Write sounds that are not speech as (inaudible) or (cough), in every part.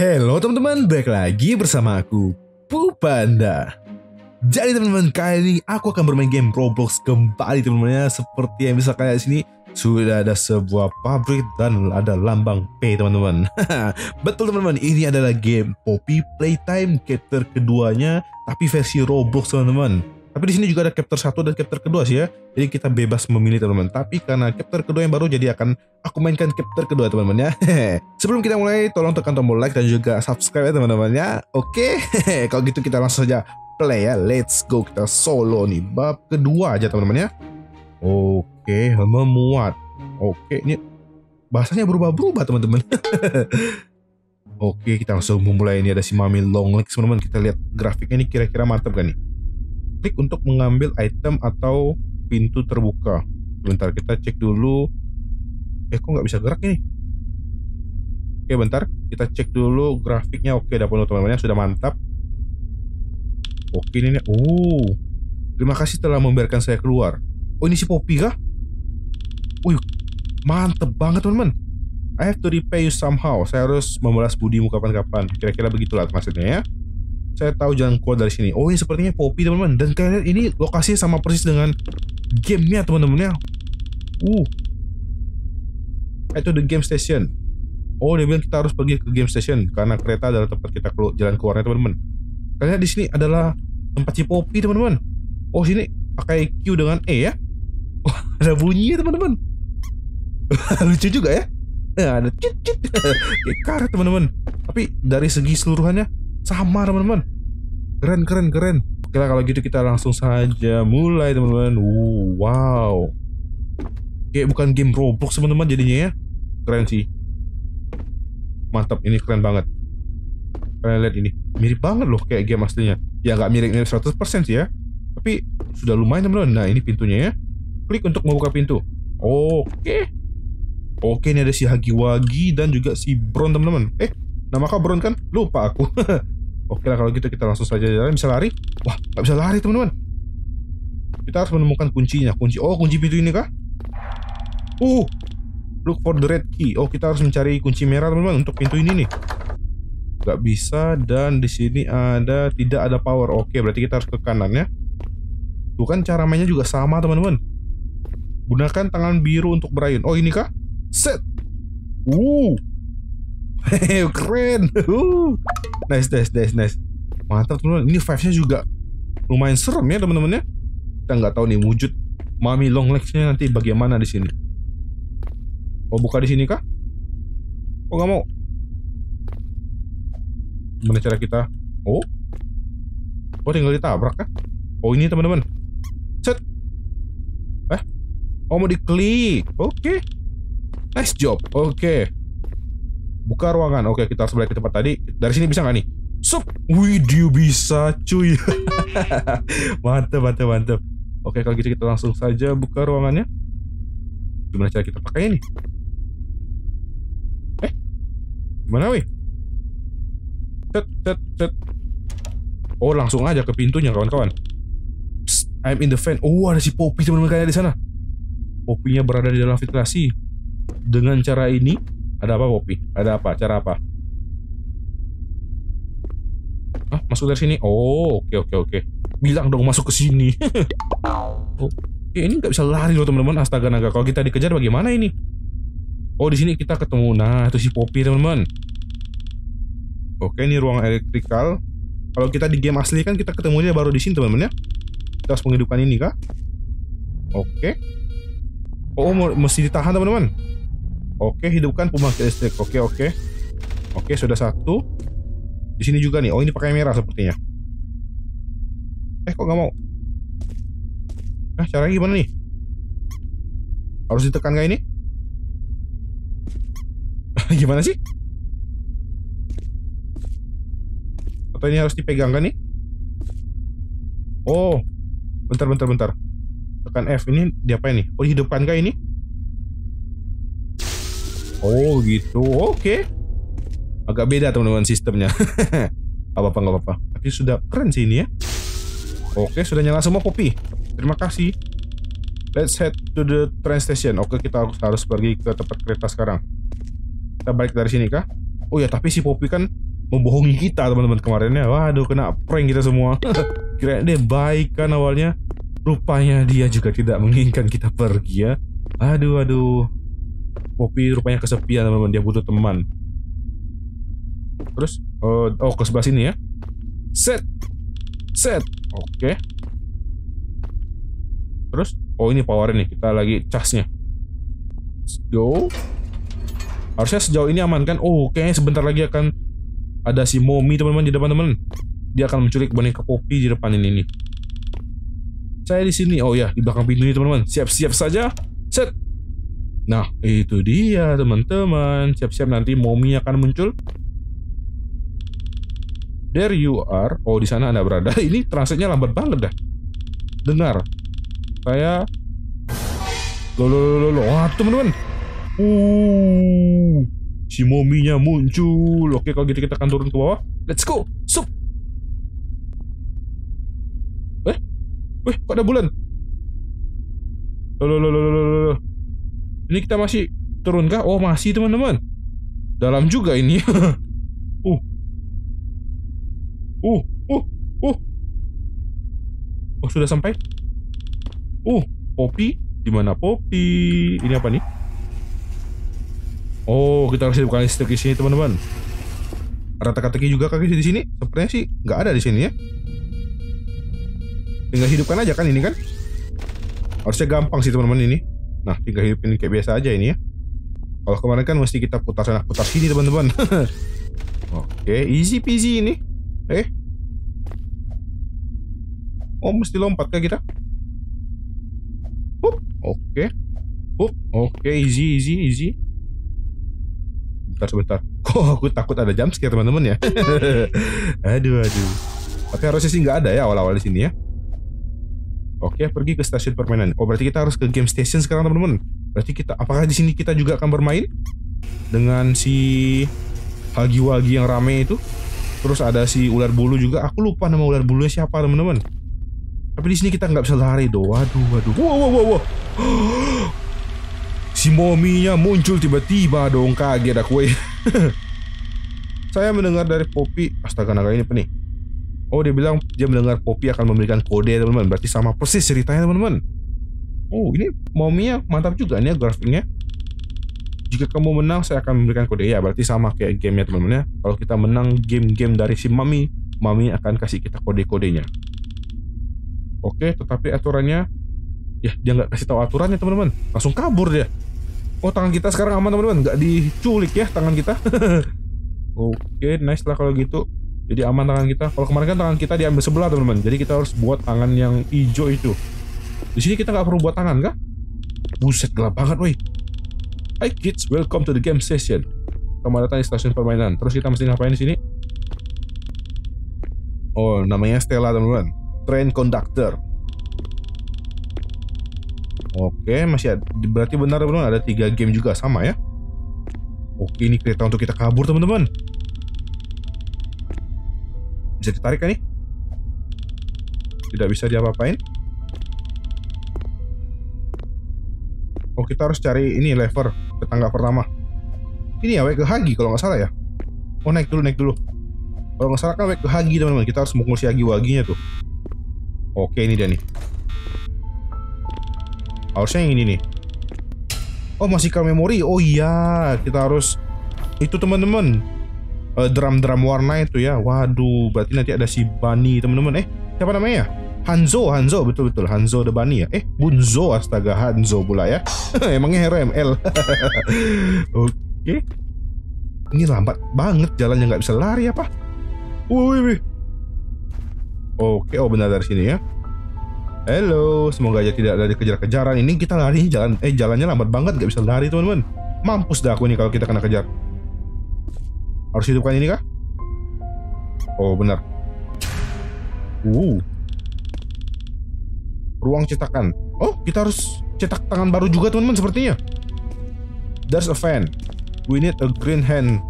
Halo teman-teman, balik lagi bersama aku, Pupanda. Jadi teman-teman, kali ini aku akan bermain game Roblox kembali teman-teman ya. Seperti yang bisa kalian di sini, sudah ada sebuah pabrik dan ada lambang P teman-teman. (laughs) Betul teman-teman, ini adalah game Poppy Playtime chapter keduanya, tapi versi Roblox teman-teman. Tapi di sini juga ada chapter 1 dan chapter kedua sih ya. Jadi kita bebas memilih teman-teman. Tapi karena chapter kedua yang baru jadi akan aku mainkan chapter kedua teman-teman ya. (laughs) Sebelum kita mulai tolong tekan tombol like dan juga subscribe ya teman-teman ya. Oke. (laughs) Kalau gitu kita langsung saja play ya. Let's go kita solo nih bab kedua aja teman-teman ya. Oke, memuat. Oke, ini bahasanya berubah-berubah teman-teman. (laughs) Oke, kita langsung memulai ini ada si Mami Long Legs teman-teman. Kita lihat grafiknya ini kira-kira mantap kan nih klik untuk mengambil item atau pintu terbuka. Bentar kita cek dulu. Eh kok nggak bisa gerak ini? Oke bentar, kita cek dulu grafiknya. Oke, dapat teman-teman sudah mantap. Oke ini nih. Uh, terima kasih telah membiarkan saya keluar. Oh ini si Poppy kah? Wih, mantep banget teman-teman. I have to repay you somehow. Saya harus membalas budimu kapan-kapan. Kira-kira begitulah maksudnya ya saya tahu jalan keluar dari sini. Oh ini sepertinya Poppy teman-teman. Dan kalian lihat ini lokasinya sama persis dengan gamenya teman-teman ya. Uh. Itu the game station. Oh dia bilang kita harus pergi ke game station karena kereta adalah tempat kita keluar, jalan keluarnya teman-teman. Kalian lihat di sini adalah tempat si Poppy teman-teman. Oh sini pakai Q dengan E ya. Oh, (laughs) ada bunyinya teman-teman. (laughs) Lucu juga ya. Nah, ada cit cit kayak karet teman-teman. Tapi dari segi seluruhannya sama teman-teman. Keren keren keren. Oke lah kalau gitu kita langsung saja mulai teman-teman. Wow. Kayak bukan game Roblox teman-teman jadinya ya. Keren sih. Mantap ini keren banget. Kalian lihat ini. Mirip banget loh kayak game aslinya. Ya nggak mirip-mirip 100% sih ya. Tapi sudah lumayan teman-teman. Nah ini pintunya ya. Klik untuk membuka pintu. Oke. Oke ini ada si Hagiwagi dan juga si Bron teman-teman. Eh Nama kau Bron kan? Lupa aku. (laughs) Oke lah kalau gitu kita langsung saja jalan. Bisa lari? Wah, nggak bisa lari teman-teman. Kita harus menemukan kuncinya. Kunci. Oh, kunci pintu ini kah? Uh, look for the red key. Oh, kita harus mencari kunci merah teman-teman untuk pintu ini nih. Gak bisa dan di sini ada tidak ada power. Oke, berarti kita harus ke kanan ya. Tuh kan cara mainnya juga sama teman-teman. Gunakan tangan biru untuk berayun. Oh, ini kah? Set. Uh, Hehehe (laughs) keren. Nice, nice, nice, nice. Mantap teman-teman. Ini vibes-nya juga lumayan serem ya teman-teman ya. Kita nggak tahu nih wujud Mami Long Legs-nya nanti bagaimana di sini. Oh buka di sini kah? Oh nggak mau. Gimana cara kita? Oh, oh tinggal ditabrak kah? Oh ini teman-teman. Set. Eh? Oh mau diklik. Oke. Okay. Nice job. Oke. Okay. Buka ruangan. Oke, kita harus balik ke tempat tadi. Dari sini bisa nggak nih? Sup. Widih bisa cuy. (laughs) mantap, mantap, mantap. Oke, kalau gitu kita langsung saja buka ruangannya. Gimana cara kita pakai ini? Eh? Gimana weh? Set, set, set. Oh, langsung aja ke pintunya kawan-kawan. I'm in the fan. Oh, ada si Poppy teman-teman di sana. Poppynya berada di dalam filtrasi. Dengan cara ini, ada apa Poppy? Ada apa? Cara apa? Ah, masuk dari sini. Oh, oke oke oke. Bilang dong masuk ke sini. (laughs) oh, ya ini nggak bisa lari loh teman-teman. Astaga naga. Kalau kita dikejar bagaimana ini? Oh, di sini kita ketemu. Nah, itu si Poppy teman-teman. Oke, ini ruang elektrikal. Kalau kita di game asli kan kita ketemunya baru di sini teman-teman ya. Kita harus menghidupkan ini kah? Oke. Oh, mesti ditahan teman-teman. Oke, hidupkan pembangkit listrik. Oke, oke. Oke, sudah satu. Di sini juga nih. Oh, ini pakai merah sepertinya. Eh, kok nggak mau? Nah, caranya gimana nih? Harus ditekan kayak ini? (laughs) gimana sih? Atau ini harus dipegang kan nih? Oh, bentar, bentar, bentar. Tekan F ini diapain nih? Oh, dihidupkan kayak ini? Oh gitu, oke. Okay. Agak beda teman-teman sistemnya. (laughs) gak apa-apa, gak apa-apa. Tapi sudah keren sih ini ya. Oke, sudah nyala semua Poppy. Terima kasih. Let's head to the train station. Oke, kita harus, pergi ke tempat kereta sekarang. Kita balik dari sini kah? Oh ya, tapi si Poppy kan membohongi kita teman-teman kemarinnya. Waduh, kena prank kita semua. (laughs) Kira dia baik kan awalnya. Rupanya dia juga tidak menginginkan kita pergi ya. Aduh, aduh. Poppy rupanya kesepian teman-teman. Dia butuh teman. Terus, oh, oh ke sebelah sini ya. Set. Set. Oke. Terus, oh ini power nih. Kita lagi casnya. Let's go. Harusnya sejauh ini aman kan? Oh, kayaknya sebentar lagi akan ada si Momi teman-teman di depan teman. Dia akan menculik boneka Poppy di depan ini nih. Saya di sini. Oh ya, di belakang pintu ini teman-teman. Siap-siap saja. Set. Nah, itu dia teman-teman. Siap-siap nanti Momi akan muncul. There you are. Oh, di sana Anda berada. (laughs) Ini translate-nya lambat banget dah. Dengar. Saya Loh, loh, loh, loh. Wah, teman-teman. Uh, si mominya muncul. Oke, kalau gitu kita akan turun ke bawah. Let's go. Sup. Eh, eh, kok ada bulan? Loh, loh, loh, loh, loh, loh. Ini kita masih turun kah? Oh, masih teman-teman. Dalam juga ini. (laughs) uh. Uh, uh, uh. Oh, sudah sampai? Uh, Poppy di mana Poppy? Ini apa nih? Oh, kita harus hidupkan listrik di sini, teman-teman. Ada teka-teki juga kaki di sini? Sepertinya sih nggak ada di sini ya. Tinggal hidupkan aja kan ini kan? Harusnya gampang sih teman-teman ini. Nah, tinggal hidupin kayak biasa aja ini ya. Kalau kemarin kan mesti kita putar sana putar sini teman-teman. (laughs) Oke, easy peasy ini. Eh. Oh, mesti lompat kah kita? Hup, oke. Hup, oke, easy, easy, easy. Bentar, sebentar. (laughs) Kok aku takut ada jump scare teman-teman ya? (laughs) aduh, aduh. Tapi harusnya sih nggak ada ya awal-awal di sini ya. Oke, pergi ke stasiun permainan. Oh, berarti kita harus ke game station sekarang teman-teman. Berarti kita, apakah di sini kita juga akan bermain dengan si Hagi-Wagi yang rame itu? Terus ada si ular bulu juga. Aku lupa nama ular bulunya siapa teman-teman. Tapi di sini kita nggak bisa lari doh. Waduh, waduh. Wow, wow, wow, wow. (gasps) Si mominya muncul tiba-tiba dong. Kaget aku. eh. (laughs) Saya mendengar dari Poppy. Astaga, naga ini apa? Oh, dia bilang dia mendengar Poppy akan memberikan kode teman-teman. Berarti sama persis ceritanya teman-teman. Oh, ini mominya mantap juga nih ya grafiknya. Jika kamu menang, saya akan memberikan kode ya. Berarti sama kayak gamenya teman-teman ya. Kalau kita menang game-game dari si Mami, Mami akan kasih kita kode-kodenya. Oke, tetapi aturannya ya dia nggak kasih tahu aturannya teman-teman. Langsung kabur dia. Oh, tangan kita sekarang aman teman-teman, nggak diculik ya tangan kita. (laughs) Oke, nice lah kalau gitu. Jadi aman tangan kita. Kalau kemarin kan tangan kita diambil sebelah teman-teman. Jadi kita harus buat tangan yang hijau itu. Di sini kita nggak perlu buat tangan kah? Buset gelap banget, woi. Hi kids, welcome to the game station. Selamat datang di stasiun permainan. Terus kita mesti ngapain di sini? Oh, namanya Stella teman-teman. Train conductor. Oke, masih ada, berarti benar teman-teman ada tiga game juga sama ya. Oke, ini kereta untuk kita kabur teman-teman. Bisa ditarik kan nih? Tidak bisa diapa-apain. Oh, kita harus cari ini lever ke tangga pertama. Ini ya, ke Hagi kalau nggak salah ya. Oh, naik dulu, naik dulu. Kalau nggak salah kan ke Hagi teman-teman. Kita harus mukul si Hagi-Waginya tuh. Oke, ini dia nih. Harusnya yang ini nih. Oh, masih ke memori. Oh iya, kita harus itu teman-teman. Eh, drum-drum warna itu ya. Waduh, berarti nanti ada si Bunny teman-teman. Eh, siapa namanya? Hanzo, Hanzo, betul-betul Hanzo the Bunny ya. Eh, Bunzo, astaga Hanzo pula ya. (laughs) Emangnya hero ML. (laughs) Oke. Ini lambat banget jalannya nggak bisa lari apa? Wih, wih. Oke, oh benar dari sini ya. Halo, semoga aja tidak ada dikejar-kejaran. Ini kita lari jalan, eh jalannya lambat banget, nggak bisa lari teman-teman. Mampus dah aku nih kalau kita kena kejar. Harus hidupkan ini kah? Oh benar. Uh. Ruang cetakan. Oh, kita harus cetak tangan baru juga teman-teman sepertinya. There's a fan. We need a green hand.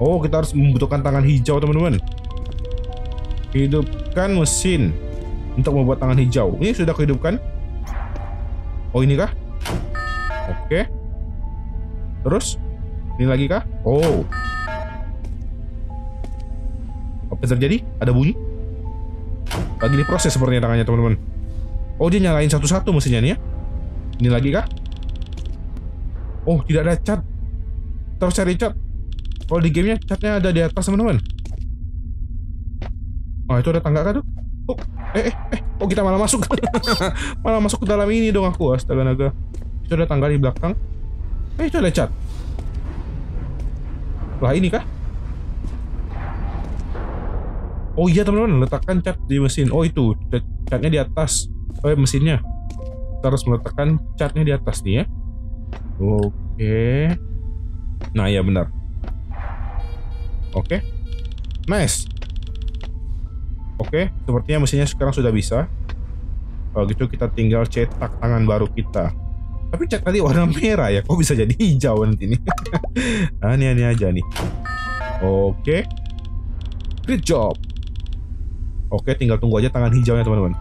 Oh, kita harus membutuhkan tangan hijau teman-teman. Hidupkan mesin untuk membuat tangan hijau. Ini sudah kehidupkan. Oh, ini kah? Oke. Terus? Ini lagi kah? Oh. Apa yang terjadi? Ada bunyi? Lagi diproses sepertinya tangannya teman-teman. Oh dia nyalain satu-satu mesinnya nih ya. Ini lagi kah? Oh tidak ada cat. Terus cari cat. Kalau di gamenya catnya ada di atas teman-teman. Oh itu ada tangga kah tuh? Oh, eh eh eh. Oh kita malah masuk. (laughs) malah masuk ke dalam ini dong aku astaga naga. Itu ada tangga di belakang. Eh itu ada cat. Lah ini kah? Oh iya teman-teman, letakkan cat di mesin. Oh itu, cat catnya di atas. Oh ya, mesinnya. Kita harus meletakkan catnya di atas nih ya. Oke. Nah ya benar. Oke. Nice. Oke, sepertinya mesinnya sekarang sudah bisa. Kalau gitu kita tinggal cetak tangan baru kita. Tapi cat tadi warna merah ya, kok bisa jadi hijau nanti nih? (laughs) ini aja nih. Oke. Great job. Oke, tinggal tunggu aja tangan hijaunya teman-teman.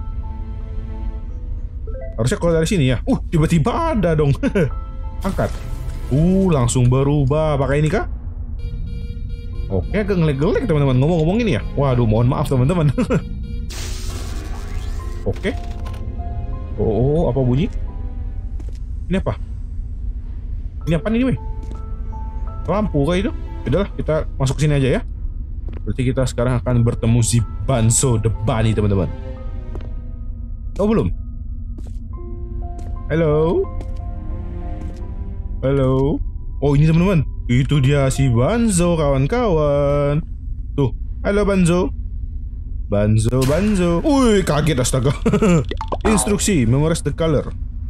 Harusnya kalau dari sini ya. Uh, tiba-tiba ada dong. (laughs) Angkat. Uh, langsung berubah. Pakai ini kah? Oke, agak ngeleg-ngeleg teman-teman. Ngomong-ngomong ini ya. Waduh, mohon maaf teman-teman. (laughs) Oke. Oh, oh, apa bunyi? Ini apa? Ini apa nih, weh? Lampu kah itu? Udahlah, kita masuk ke sini aja ya. Berarti kita sekarang akan bertemu si Banso the Bunny teman-teman. Oh belum? Halo? Halo? Oh ini teman-teman. Itu dia si Banzo kawan-kawan. Tuh, halo Banzo. Banzo, Banzo. Wih, kaget astaga. (laughs) Instruksi, memorize the color.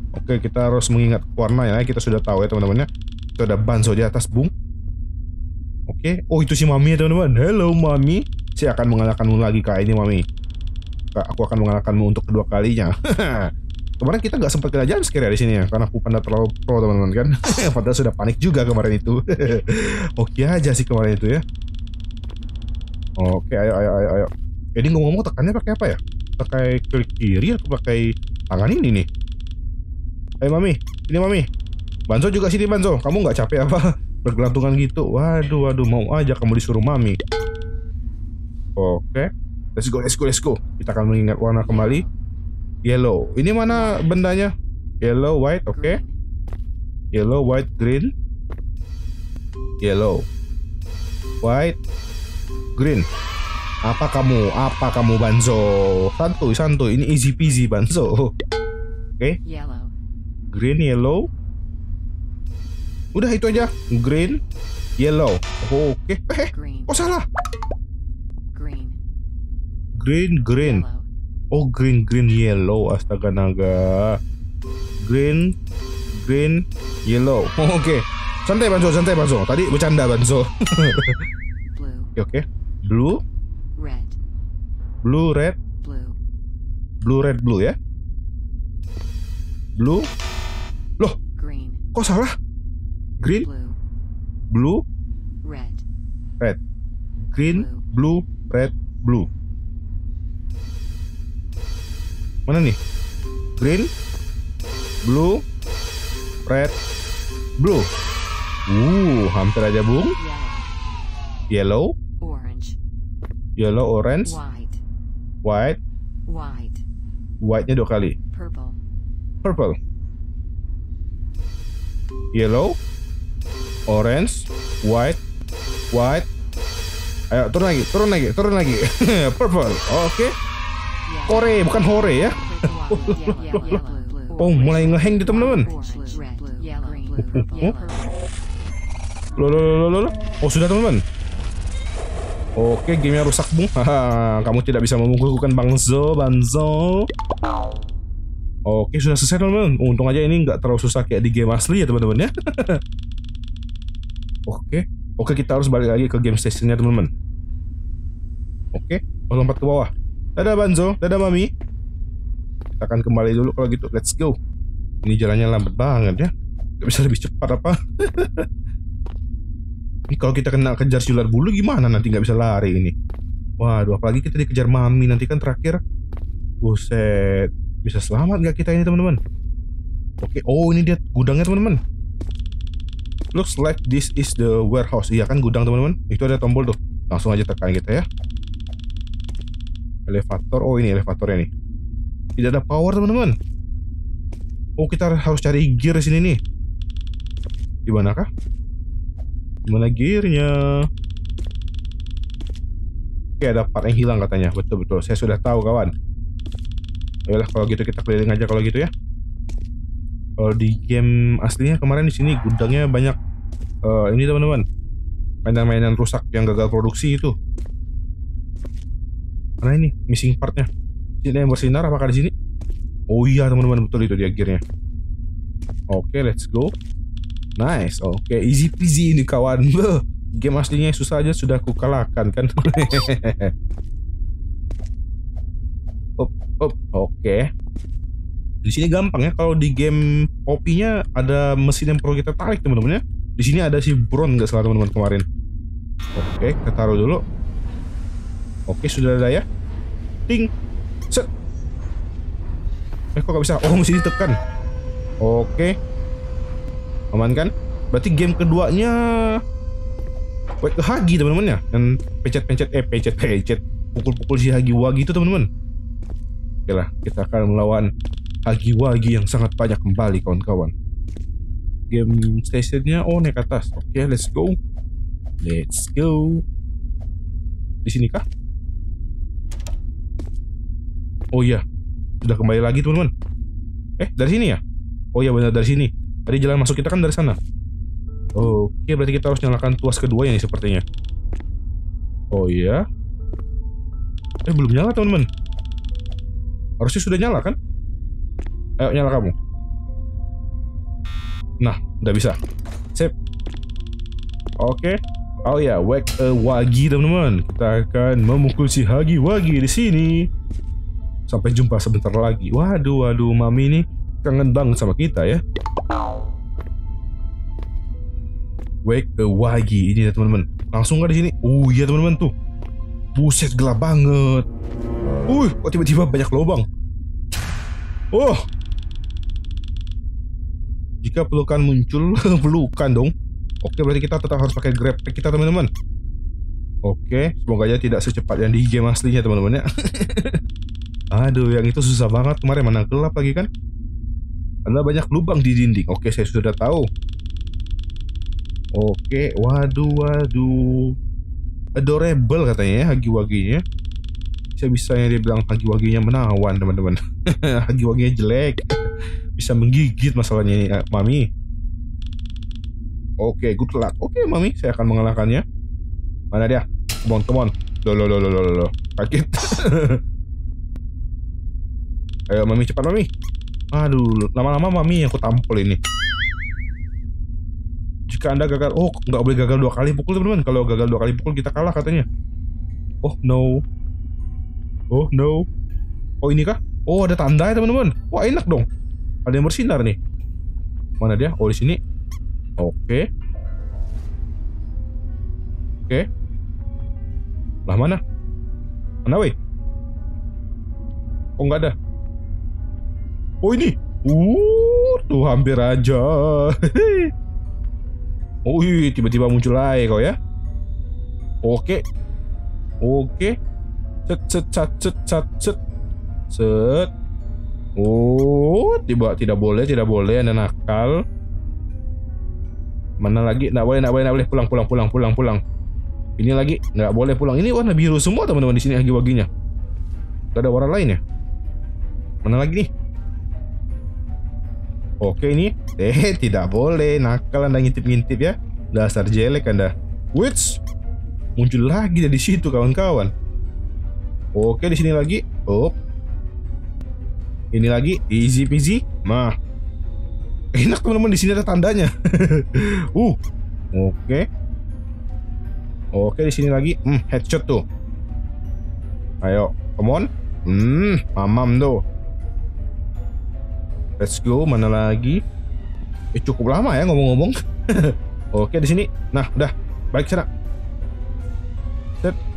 Oke, kita harus mengingat warna ya. Kita sudah tahu ya teman-teman ya. Itu ada Banzo di atas, Bung. Oke. Oh, itu si Mami ya teman-teman. Hello Mami. Saya akan mengalahkanmu lagi kak ini Mami. Aku akan mengalahkanmu untuk kedua kalinya. (laughs) kemarin kita nggak sempat kena jam sekira di sini ya karena aku pandai terlalu pro teman-teman kan. (laughs) Padahal sudah panik juga kemarin itu. (laughs) Oke aja sih kemarin itu ya. Oke, ayo ayo ayo ayo. Jadi ngomong-ngomong tekannya pakai apa ya? Pakai klik kiri atau pakai tangan ini nih? Ayo Mami, ini Mami. Banzo juga sini Banzo. Kamu nggak capek apa? (laughs) bergelantungan gitu. Waduh, waduh, mau aja kamu disuruh mami. Oke, let's go, let's go, let's go. Kita akan mengingat warna kembali. Yellow. Ini mana bendanya? Yellow, white, oke. Okay. Yellow, white, green. Yellow, white, green. Apa kamu? Apa kamu Banzo? Santuy, santuy. Ini easy peasy Banzo. (laughs) Oke. Okay. Green, yellow, Udah itu aja. Green, yellow. Oh, Oke. Okay. Eh, oh salah. Green. Green, green. Oh, green, green, yellow. Astaga naga. Green, green, yellow. Oh, Oke. Okay. Santai Banzo, santai Banzo. Tadi bercanda Banzo. Oke, oke. Blue. Red. Blue, red. Blue. Blue, red, blue ya. Blue. Loh. Kok salah? green, blue, red, red, green, blue, red, blue. Mana nih? Green, blue, red, blue. Uh, hampir aja bung. Yellow, orange, yellow, orange, white, white, white, white-nya dua kali. Purple, purple, yellow, orange, white, white. Ayo turun lagi, turun lagi, turun lagi. (laughs) Purple. Oke. Okay. Kore, bukan hore ya. (laughs) oh, mulai ngeheng di teman-teman. Lo, lo, lo, lo, lo. Oh, sudah teman-teman. Oke, gamenya rusak bung. (laughs) Kamu tidak bisa memukulkan Bangzo, Banzo. Oke, sudah selesai teman-teman. Untung aja ini nggak terlalu susah kayak di game asli ya teman-teman ya. (laughs) Oke. Oke, kita harus balik lagi ke game stationnya, teman-teman. Oke, oh, lompat ke bawah. Dadah Banzo, dadah Mami. Kita akan kembali dulu kalau gitu. Let's go. Ini jalannya lambat banget ya. Gak bisa lebih cepat apa? (laughs) ini kalau kita kena kejar si ular bulu gimana nanti nggak bisa lari ini? Waduh, apalagi kita dikejar Mami nanti kan terakhir. Buset, bisa selamat nggak kita ini teman-teman? Oke, oh ini dia gudangnya teman-teman. Looks like this is the warehouse. Iya kan gudang teman-teman. Itu ada tombol tuh. Langsung aja tekan kita ya. Elevator. Oh ini elevatornya nih. Tidak ada power teman-teman. Oh kita harus cari gear di sini nih. Di mana kah? Di mana gearnya? Oke ada part yang hilang katanya. Betul betul. Saya sudah tahu kawan. Ayolah kalau gitu kita keliling aja kalau gitu ya. Kalau di game aslinya kemarin di sini gudangnya banyak uh, ini teman-teman. Mainan-mainan rusak yang gagal produksi itu. Mana ini missing partnya? Sini yang bersinar apakah di sini? Oh iya teman-teman betul itu dia gearnya. Oke, okay, let's go. Nice. Oke, okay, easy peasy ini kawan. (laughs) Game aslinya susah aja sudah aku kalahkan kan. (laughs) up, up. Oke. Okay. Di sini gampang ya. Kalau di game kopinya ada mesin yang perlu kita tarik teman-teman ya. Di sini ada si Bron nggak salah teman-teman kemarin. Oke, kita taruh dulu. Oke, sudah ada ya. Ting. Set. Eh kok gak bisa? Oh mesti ditekan. Oke. Aman kan? Berarti game keduanya Wait Hagi teman-teman ya Yang pencet-pencet Eh pencet-pencet Pukul-pukul si Hagi Wagi itu teman-teman Oke Kita akan melawan Hagi Wagi yang sangat banyak kembali kawan-kawan Game stationnya Oh naik atas Oke let's go Let's go Di sini kah? Oh iya, sudah kembali lagi teman-teman. Eh, dari sini ya? Oh iya benar dari sini. Tadi jalan masuk kita kan dari sana. Oke, berarti kita harus nyalakan tuas kedua ini sepertinya. Oh iya. Eh, belum nyala teman-teman. Harusnya sudah nyala kan? Ayo nyala kamu. Nah, udah bisa. Sip. Oke. Oh ya, wake a wagi teman-teman. Kita akan memukul si Hagi Wagi di sini. Sampai jumpa sebentar lagi. Waduh, waduh, mami ini kangen banget sama kita ya. Wake a wagi ini ya teman-teman. Langsung nggak di sini? Oh iya teman-teman tuh. Buset gelap banget. Uh, kok tiba-tiba banyak lubang. Oh. Jika pelukan muncul, (laughs) pelukan dong. Oke, berarti kita tetap harus pakai grab kita teman-teman. Oke, semoga aja tidak secepat yang di game aslinya teman-teman ya. (laughs) Aduh, yang itu susah banget kemarin mana gelap lagi kan? Karena banyak lubang di dinding. Oke, saya sudah tahu. Oke, waduh, waduh. Adorable katanya ya Hagi-Waginya. Bisa bisanya dia bilang Hagi-Waginya menawan, teman-teman. (laughs) Hagi-Waginya jelek. Bisa menggigit masalahnya ini, eh, Mami. Oke, good luck. Oke, Mami, saya akan mengalahkannya. Mana dia? Come on, come on. Loh, loh, loh, loh, loh, Kaget. (laughs) Ayo mami cepat mami. Aduh, lama-lama mami aku tampol ini. Jika anda gagal, oh nggak boleh gagal dua kali pukul teman-teman. Kalau gagal dua kali pukul kita kalah katanya. Oh no. Oh no. Oh ini kah? Oh ada tanda ya teman-teman. Wah enak dong. Ada yang bersinar nih. Mana dia? Oh di sini. Oke. Oke. Lah mana? Mana weh? Oh nggak ada. Oh ini. Uh, tuh hampir aja. (laughs) oh iya, tiba-tiba muncul lagi kau ya. Oke. Oke. Cet cet cet cet cet cet. Cet. Oh, tiba tidak boleh, tidak boleh Anda nakal. Mana lagi? Nggak boleh, nggak boleh, nggak boleh. Pulang, pulang, pulang, pulang, pulang. Ini lagi nggak boleh pulang. Ini warna biru semua teman-teman di sini hagi-waginya. Gak ada warna lain ya? Mana lagi nih? Oke ini Eh (laughs) tidak boleh Nakal anda ngintip-ngintip ya Dasar jelek anda Wits Muncul lagi dari situ kawan-kawan Oke di sini lagi Oh Ini lagi Easy peasy Nah Enak teman-teman di sini ada tandanya (laughs) Uh Oke Oke di sini lagi Hmm headshot tuh Ayo Come on Hmm Mamam tuh Let's go, mana lagi? Eh cukup lama ya ngomong-ngomong. (laughs) Oke di sini. Nah, udah. Baik sana. Set.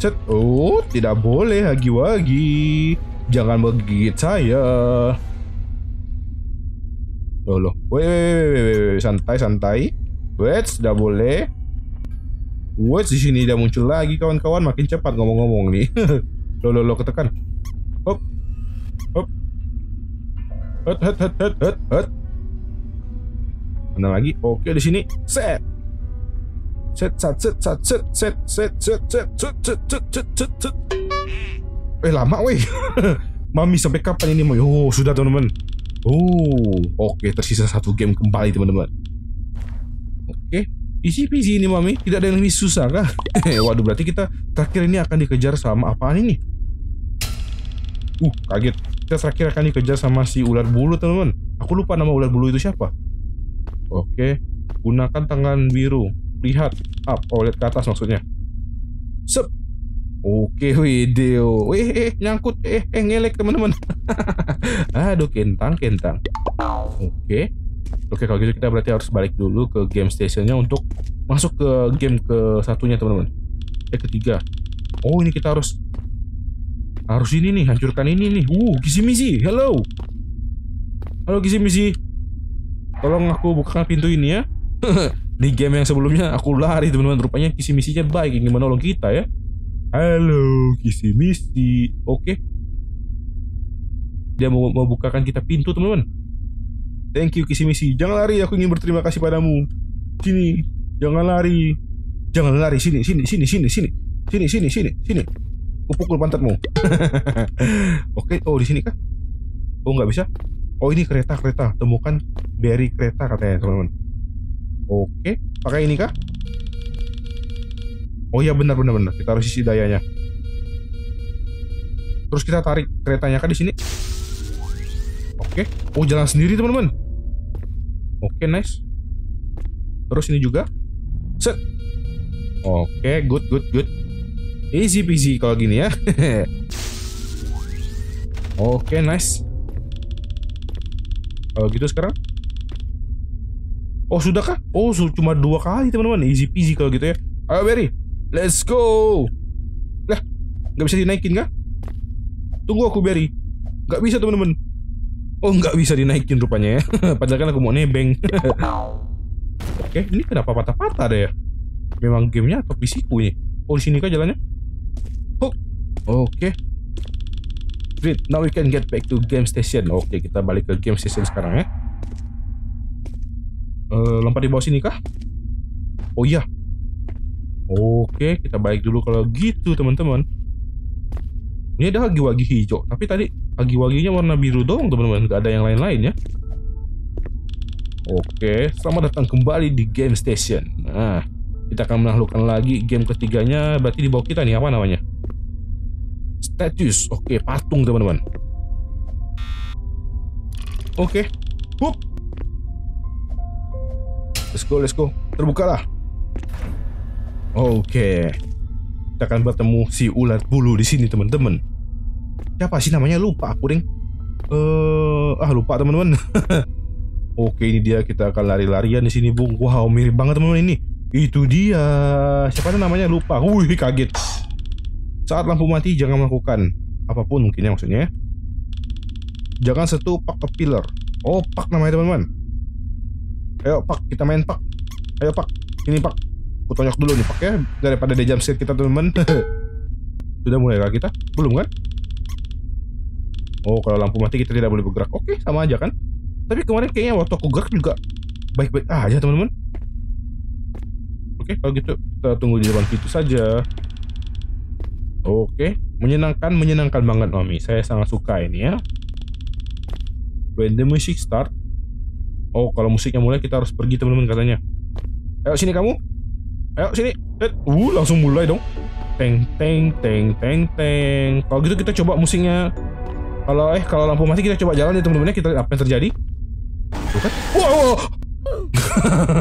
Set. Oh, tidak boleh hagi-wagi. Jangan menggigit saya. Loh, loh. Wait, wait, wait, wait, wait. santai, santai. Wait, tidak boleh. Wait, di sini dia muncul lagi kawan-kawan. Makin cepat ngomong-ngomong nih. Lo lo lo ketekan. Hop. Hop. Hut hut hut hut hut hut. Mana lagi? Oke di sini. Set. Set set set set set set set set set set set set set set set. Eh lama weh. Mami sampai kapan ini? Oh sudah teman-teman. Oh oke tersisa satu game kembali teman-teman. Oke. Easy peasy ini mami, tidak ada yang lebih susah kah? Waduh berarti kita terakhir ini akan dikejar sama apaan ini? Uh kaget, kita terakhir akan dikejar sama si ular bulu teman-teman. Aku lupa nama ular bulu itu siapa. Oke, gunakan tangan biru, lihat up, oh lihat ke atas maksudnya. Sep. Oke video, eh eh nyangkut, eh eh ngelek teman-teman. (laughs) Aduh kentang kentang. Oke. Oke kalau gitu kita berarti harus balik dulu ke game stationnya untuk masuk ke game ke satunya teman-teman. Eh ketiga. Oh ini kita harus harus ini nih hancurkan ini nih. Uh kisi misi. Hello. Halo kisi misi. Tolong aku bukakan pintu ini ya. (laughs) Di game yang sebelumnya aku lari teman-teman. Rupanya kisi misinya baik ingin menolong kita ya. Halo kisi misi. Oke. Dia mau, mau bukakan kita pintu teman-teman. Thank you Kisimisi. Jangan lari, aku ingin berterima kasih padamu. Sini, jangan lari. Jangan lari, sini, sini, sini, sini, sini. Sini, sini, sini, sini. Kupukul pantatmu. (laughs) Oke, oh di sini kah? Oh nggak bisa. Oh ini kereta kereta. Temukan dari kereta katanya teman-teman. Oke, pakai ini kah? Oh iya benar benar benar. Kita harus isi dayanya. Terus kita tarik keretanya kah di sini? Oke. Oh, jalan sendiri, teman-teman. Oke, nice. Terus ini juga. Set. Oke, good, good, good. Easy peasy kalau gini ya. (laughs) Oke, nice. Kalau gitu sekarang. Oh, sudah kah? Oh, cuma dua kali, teman-teman. Easy peasy kalau gitu ya. Ayo, Berry. Let's go. Lah, nggak bisa dinaikin kah? Tunggu aku, Berry. Nggak bisa, teman-teman. Oh nggak bisa dinaikin rupanya ya (laughs) Padahal kan aku mau nebeng (laughs) Oke ini kenapa patah-patah deh ya Memang gamenya atau PCku ini Oh sini kah jalannya Oh Oke Great Now we can get back to game station Oke kita balik ke game station sekarang ya uh, Lompat di bawah sini kah? Oh iya. Oke kita balik dulu kalau gitu teman-teman. Ini ada wagi-wagi hijau Tapi tadi Agi-waginya warna biru dong teman-teman. Gak ada yang lain-lain ya. Oke Selamat datang kembali di game station. Nah Kita akan menaklukkan lagi game ketiganya Berarti di bawah kita nih apa namanya? Status. Oke patung teman-teman. Oke. Hup Let's go let's go. Terbukalah Oke. Kita akan bertemu si ulat bulu di sini teman-teman. Siapa sih namanya? Lupa aku ding eh uh, ah lupa teman-teman. (laughs) Oke ini dia. Kita akan lari-larian di sini bung. Wow mirip banget teman-teman ini. Itu dia. Siapa namanya? Lupa. Wih kaget. Saat lampu mati jangan melakukan apa pun mungkin ya maksudnya. Ya. jangan sentuh pak ke oh pak namanya teman-teman ayo pak kita main pak. Ayo pak. Ini pak. Aku dulu nih pak ya. Daripada dia jump kita teman-teman (laughs) sudah mulai kah kita? Belum kan? Oh kalau lampu mati kita tidak boleh bergerak. Oke sama aja kan? Tapi kemarin kayaknya waktu aku gerak juga Baik-baik aja teman-teman. Oke kalau gitu Kita tunggu di depan pintu saja. Oke Menyenangkan Menyenangkan banget Mami. Saya sangat suka ini ya. When the music start Oh kalau musiknya mulai kita harus pergi teman-teman katanya Ayo sini kamu Ayo sini Uh langsung mulai dong Teng teng teng teng teng Kalau gitu kita coba musiknya kalau eh kalau lampu mati kita coba jalan ya teman-teman kita apa yang terjadi? Tuh kan? Wow.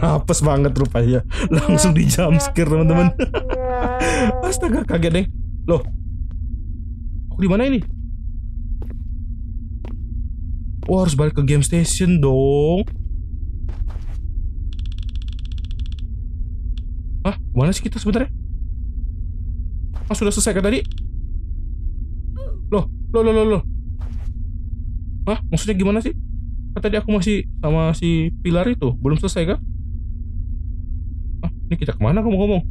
(laughs) Apes banget rupanya. Langsung di jump scare teman-teman. (laughs) Astaga kaget deh. Loh. Aku di mana ini? Oh harus balik ke game station dong. Ah, mana sih kita sebenarnya? Ah, sudah selesai kan tadi? Loh, loh, loh, loh, loh. Hah? Maksudnya gimana sih? Kan tadi aku masih sama si pilar itu Belum selesai kah? Ah, ini kita ke mana kamu ngomong?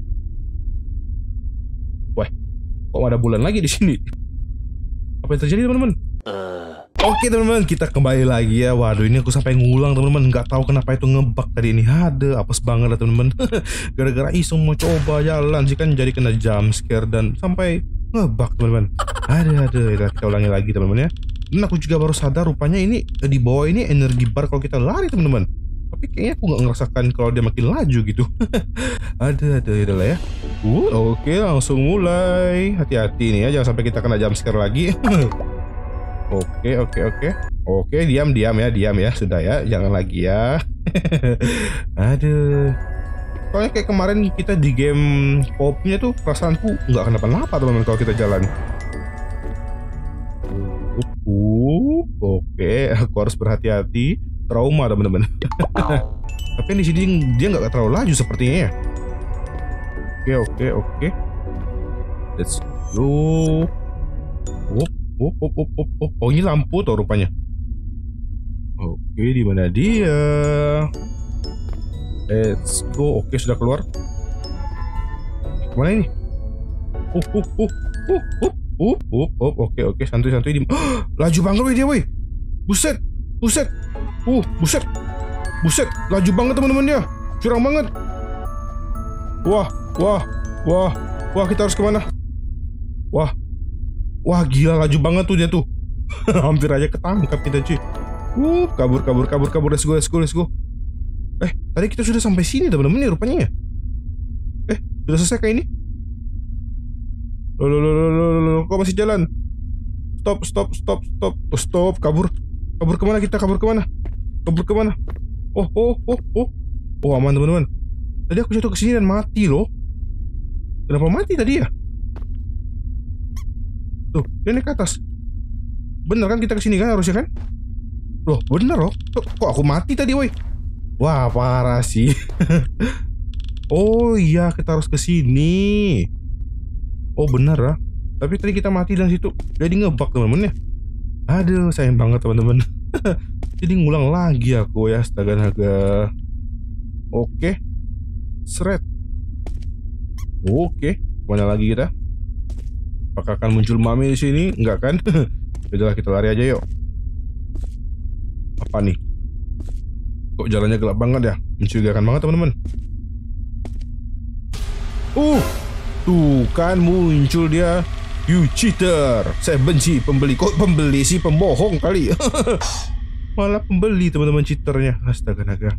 Wah, kok ada bulan lagi di sini? Apa yang terjadi teman-teman? Oke teman-teman, kita kembali lagi ya. Waduh, ini aku sampai ngulang teman-teman. Nggak tahu kenapa itu ngebug tadi ini. Ada, apes banget lah teman-teman. (laughs) Gara-gara iseng mau coba jalan sih kan jadi kena jump scare dan sampai ngebug teman-teman. Ada, ada. Ya, kita ulangi lagi teman-teman ya. Dan aku juga baru sadar rupanya ini di bawah ini energi bar kalau kita lari teman-teman. Tapi kayaknya aku nggak ngerasakan kalau dia makin laju gitu. ada, ada, ada lah ya. Uh, oke, langsung mulai. Hati-hati nih ya, jangan sampai kita kena jump scare lagi. (laughs) Oke, oke, oke. Oke, diam, diam ya, diam ya. Sudah ya, jangan lagi ya. (laughs) Aduh. Soalnya kayak kemarin kita di game popnya tuh perasaanku nggak kenapa-napa teman-teman kalau kita jalan. Uh, oke, aku harus berhati-hati. Trauma teman-teman. (laughs) Tapi di sini dia nggak terlalu laju sepertinya ya. Oke, oke, oke. Let's go. Oh, oh, oh, oh, oh, oh ini lampu tuh rupanya. Oke, di mana dia? Let's go. Oke, sudah keluar. Ke mana ini? Uh, uh, uh, uh, uh, uh, uh, uh. Oke, oke, santuy, santuy. Di... (gasps) laju banget woi dia, woi. Buset, buset. Uh, buset. Buset, laju banget teman-teman dia. Curang banget. Wah, wah, wah, wah. Kita harus ke mana? Wah, Wah gila laju banget tuh dia tuh. (laughs) Hampir aja ketangkap kita cuy. Uh, kabur kabur kabur kabur let's go let's go let's go. Eh, tadi kita sudah sampai sini teman-teman ya rupanya ya. Eh, sudah selesai kayak ini? Loh, loh, loh, loh, loh, loh, kok masih jalan? Stop, stop, stop, stop, oh, stop, kabur, kabur ke mana kita? Kabur ke mana? Kabur ke mana? Oh, oh, oh, oh, oh aman teman-teman. Tadi aku jatuh ke sini dan mati loh. Kenapa mati tadi ya? Tuh, dia naik ke atas. Bener kan kita ke sini kan harusnya kan? Loh, bener loh. Tuh, kok aku mati tadi, woi? Wah, parah sih. (laughs) oh iya, kita harus ke sini. Oh bener lah. Tapi tadi kita mati dan situ. Jadi ngebug teman-teman ya. Aduh, sayang banget teman-teman. (laughs) Jadi ngulang lagi aku ya, astaga naga. Oke. Seret. Oke, mana lagi kita? Apakah akan muncul mami di sini? Enggak kan? (laughs) Udahlah kita lari aja yuk. Apa nih? Kok jalannya gelap banget ya? Mencurigakan banget teman-teman. Uh, tuh kan muncul dia. You cheater. Saya benci pembeli. Kok pembeli sih pembohong kali. (laughs) Malah pembeli teman-teman cheaternya. Astaga naga.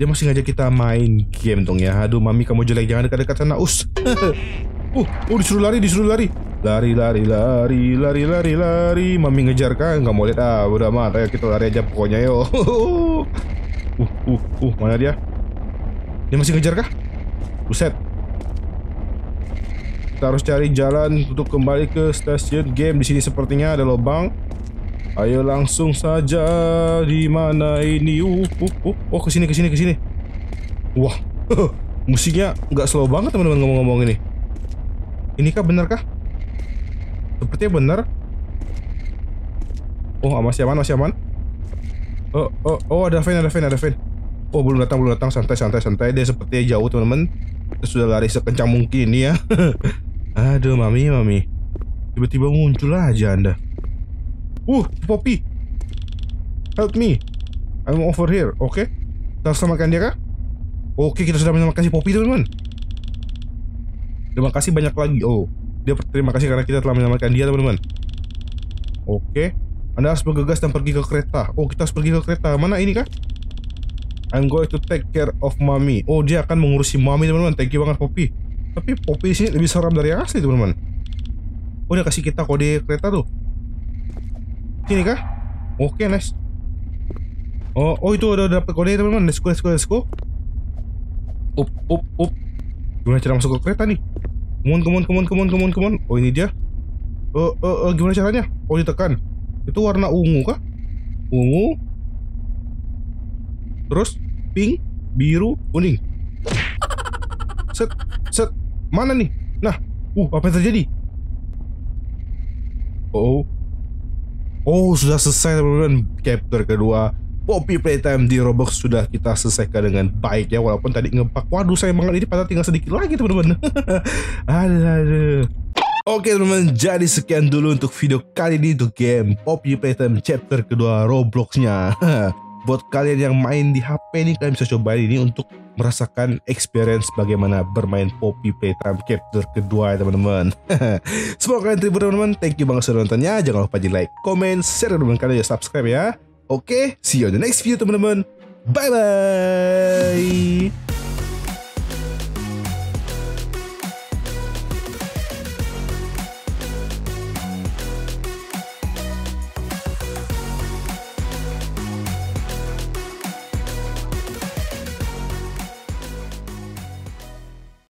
Dia masih ngajak kita main game dong ya. Aduh, mami kamu jelek jangan dekat-dekat sana. Us. (laughs) uh, oh disuruh lari, disuruh lari. Lari, lari, lari, lari, lari, lari. Mami ngejar kan? Nggak mau lihat ah. Udah mah, ayo kita lari aja pokoknya yo. (laughs) uh, uh, uh, mana dia? Dia masih ngejar kah? Buset. Kita harus cari jalan untuk kembali ke stasiun game. Di sini sepertinya ada lubang. Ayo langsung saja. Di mana ini? Uh, uh, uh. Oh, ke sini, ke sini, ke sini. Wah, (laughs) musiknya nggak slow banget teman-teman ngomong-ngomong ini. Ini kah benar kah? Sepertinya benar. Oh, masih aman, masih aman. Oh, oh, oh, ada fan, ada fan, ada fan. Oh, belum datang, belum datang. Santai, santai, santai. Dia sepertinya jauh, teman-teman. Sudah lari sekencang mungkin ya. (laughs) Aduh, mami, mami. Tiba-tiba muncul aja Anda. Uh, Poppy. Help me. I'm over here. Oke. Okay. Kita selamatkan dia kah? Oke, kita sudah menyelamatkan si Poppy, teman-teman. Terima kasih banyak lagi. Oh, dia terima kasih karena kita telah menyelamatkan dia teman-teman. Oke. Anda harus bergegas dan pergi ke kereta. Oh, kita harus pergi ke kereta. Mana ini kah? I'm going to take care of mommy. Oh, dia akan mengurusi mommy teman-teman. Thank you banget Poppy. Tapi Poppy sini lebih seram dari yang asli teman-teman. Oh, dia kasih kita kode kereta tuh. Sini kah? Oke, nice. Oh, oh itu udah dapat kode teman-teman. Let's go, let's go, let's go. Up, up, up. Gimana cara masuk ke kereta nih? Come on, come on, come on. Oh ini dia. Uh, uh, uh, gimana caranya? Oh ditekan. Itu warna ungu kah? Ungu. Terus pink, biru, kuning. Set, set. Mana nih? Nah, uh, apa yang terjadi? Oh, oh sudah selesai teman-teman. Chapter kedua Poppy Playtime di Roblox sudah kita selesaikan dengan baik ya walaupun tadi ngepak waduh saya banget ini pada tinggal sedikit lagi teman-teman (laughs) aduh, aduh Oke teman-teman, jadi sekian dulu untuk video kali ini untuk game Poppy Playtime chapter kedua Robloxnya. (laughs) Buat kalian yang main di HP ini, kalian bisa coba ini untuk merasakan experience bagaimana bermain Poppy Playtime chapter kedua ya teman-teman. (laughs) Semoga kalian terhibur teman-teman. Thank you banget sudah nontonnya. Jangan lupa di like, comment, share, dan kalian ya subscribe ya. Oke, see you on the next video teman-teman. Bye-bye.